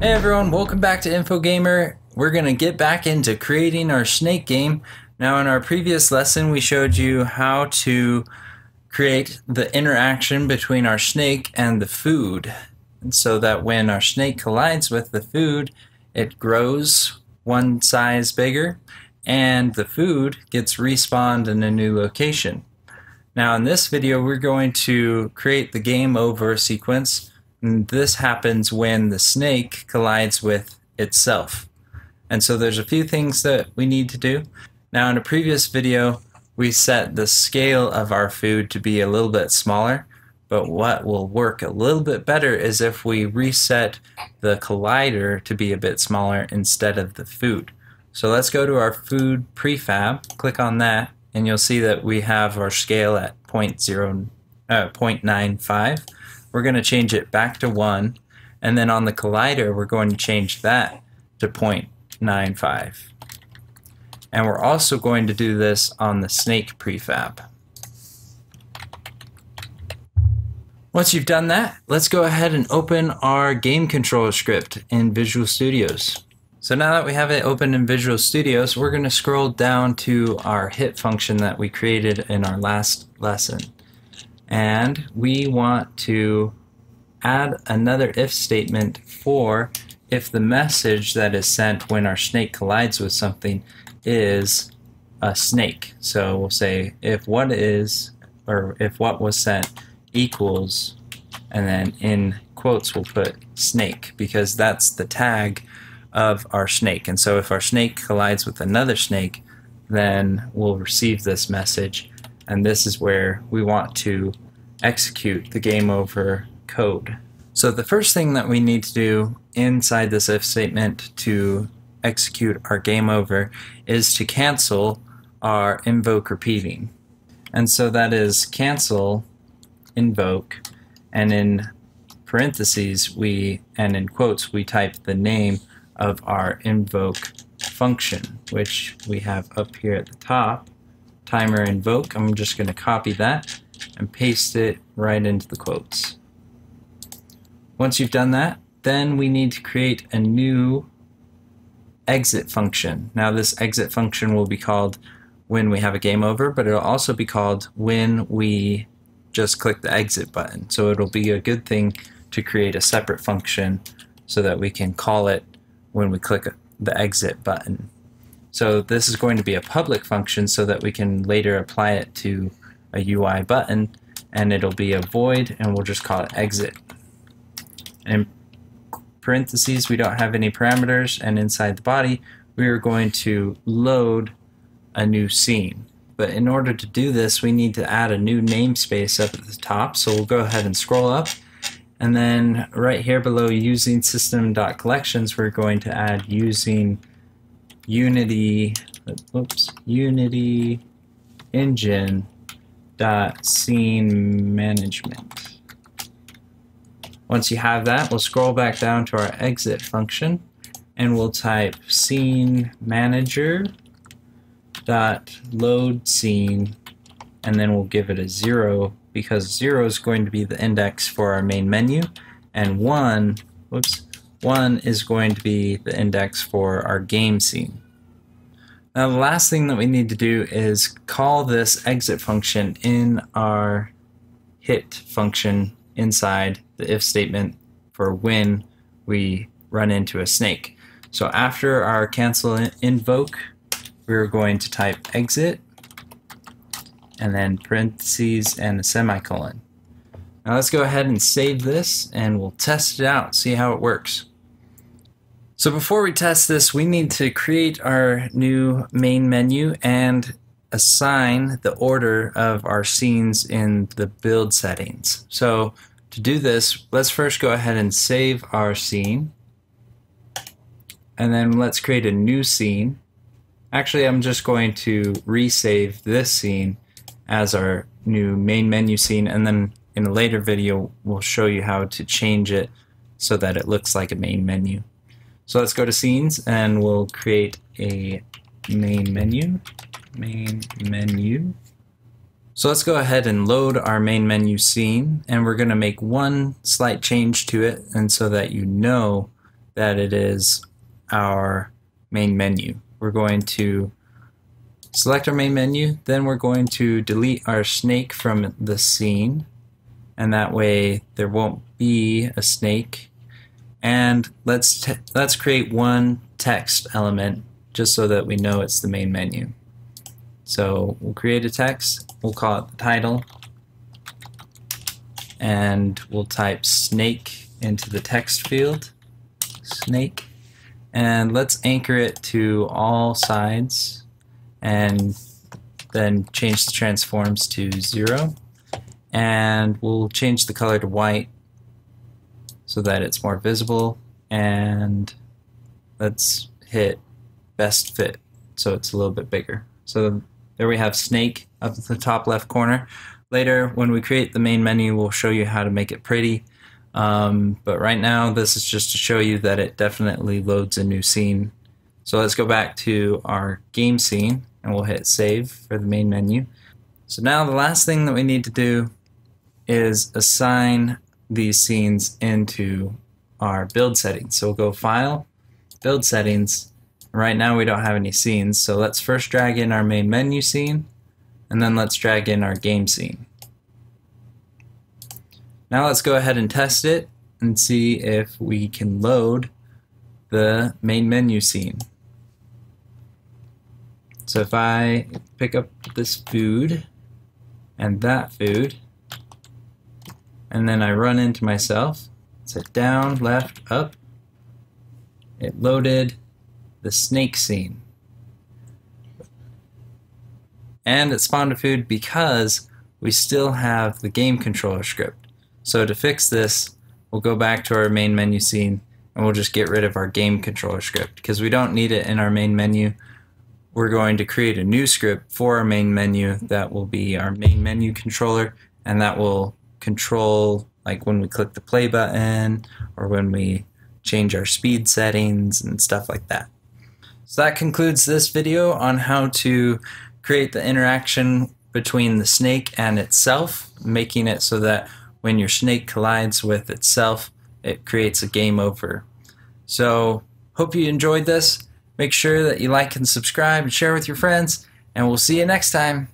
Hey everyone, welcome back to InfoGamer. We're going to get back into creating our snake game. Now in our previous lesson we showed you how to create the interaction between our snake and the food. So that when our snake collides with the food, it grows one size bigger and the food gets respawned in a new location. Now in this video we're going to create the game over sequence and this happens when the snake collides with itself. And so there's a few things that we need to do. Now in a previous video, we set the scale of our food to be a little bit smaller, but what will work a little bit better is if we reset the collider to be a bit smaller instead of the food. So let's go to our food prefab, click on that, and you'll see that we have our scale at 0, uh, 0.95 we're going to change it back to 1. And then on the collider, we're going to change that to 0.95. And we're also going to do this on the snake prefab. Once you've done that, let's go ahead and open our game controller script in Visual Studios. So now that we have it open in Visual Studios, we're going to scroll down to our hit function that we created in our last lesson and we want to add another if statement for if the message that is sent when our snake collides with something is a snake. So we'll say if what is or if what was sent equals and then in quotes we'll put snake because that's the tag of our snake. And so if our snake collides with another snake, then we'll receive this message and this is where we want to execute the game over code. So the first thing that we need to do inside this if statement to execute our game over is to cancel our invoke repeating. And so that is cancel invoke and in parentheses we and in quotes we type the name of our invoke function which we have up here at the top timer invoke. I'm just going to copy that and paste it right into the quotes. Once you've done that, then we need to create a new exit function. Now this exit function will be called when we have a game over, but it'll also be called when we just click the exit button. So it'll be a good thing to create a separate function so that we can call it when we click the exit button. So this is going to be a public function so that we can later apply it to a UI button and it'll be a void and we'll just call it exit. In parentheses we don't have any parameters and inside the body we are going to load a new scene. But in order to do this we need to add a new namespace up at the top so we'll go ahead and scroll up and then right here below using system.collections we're going to add using Unity, oops, Unity engine dot scene management. Once you have that, we'll scroll back down to our exit function and we'll type scene manager dot load scene and then we'll give it a zero because zero is going to be the index for our main menu and one whoops one is going to be the index for our game scene. Now the last thing that we need to do is call this exit function in our hit function inside the if statement for when we run into a snake. So after our cancel invoke, we're going to type exit and then parentheses and a semicolon. Now let's go ahead and save this and we'll test it out, see how it works. So before we test this, we need to create our new main menu and assign the order of our scenes in the build settings. So to do this, let's first go ahead and save our scene. And then let's create a new scene. Actually, I'm just going to resave this scene as our new main menu scene. And then in a later video, we'll show you how to change it so that it looks like a main menu. So let's go to scenes and we'll create a main menu, main menu. So let's go ahead and load our main menu scene and we're going to make one slight change to it and so that you know that it is our main menu. We're going to select our main menu, then we're going to delete our snake from the scene and that way there won't be a snake. And let's let's create one text element just so that we know it's the main menu. So we'll create a text, we'll call it the title, and we'll type snake into the text field, snake, and let's anchor it to all sides and then change the transforms to zero. And we'll change the color to white so that it's more visible. And let's hit best fit so it's a little bit bigger. So there we have snake up at the top left corner. Later when we create the main menu we'll show you how to make it pretty. Um, but right now this is just to show you that it definitely loads a new scene. So let's go back to our game scene and we'll hit save for the main menu so now the last thing that we need to do is assign these scenes into our build settings. So we'll go File, Build Settings. Right now we don't have any scenes, so let's first drag in our main menu scene, and then let's drag in our game scene. Now let's go ahead and test it and see if we can load the main menu scene. So if I pick up this food and that food, and then I run into myself. Set down, left, up. It loaded the snake scene. And it spawned a food because we still have the game controller script. So to fix this, we'll go back to our main menu scene and we'll just get rid of our game controller script because we don't need it in our main menu. We're going to create a new script for our main menu that will be our main menu controller and that will control like when we click the play button or when we change our speed settings and stuff like that. So that concludes this video on how to create the interaction between the snake and itself, making it so that when your snake collides with itself, it creates a game over. So hope you enjoyed this. Make sure that you like and subscribe and share with your friends, and we'll see you next time.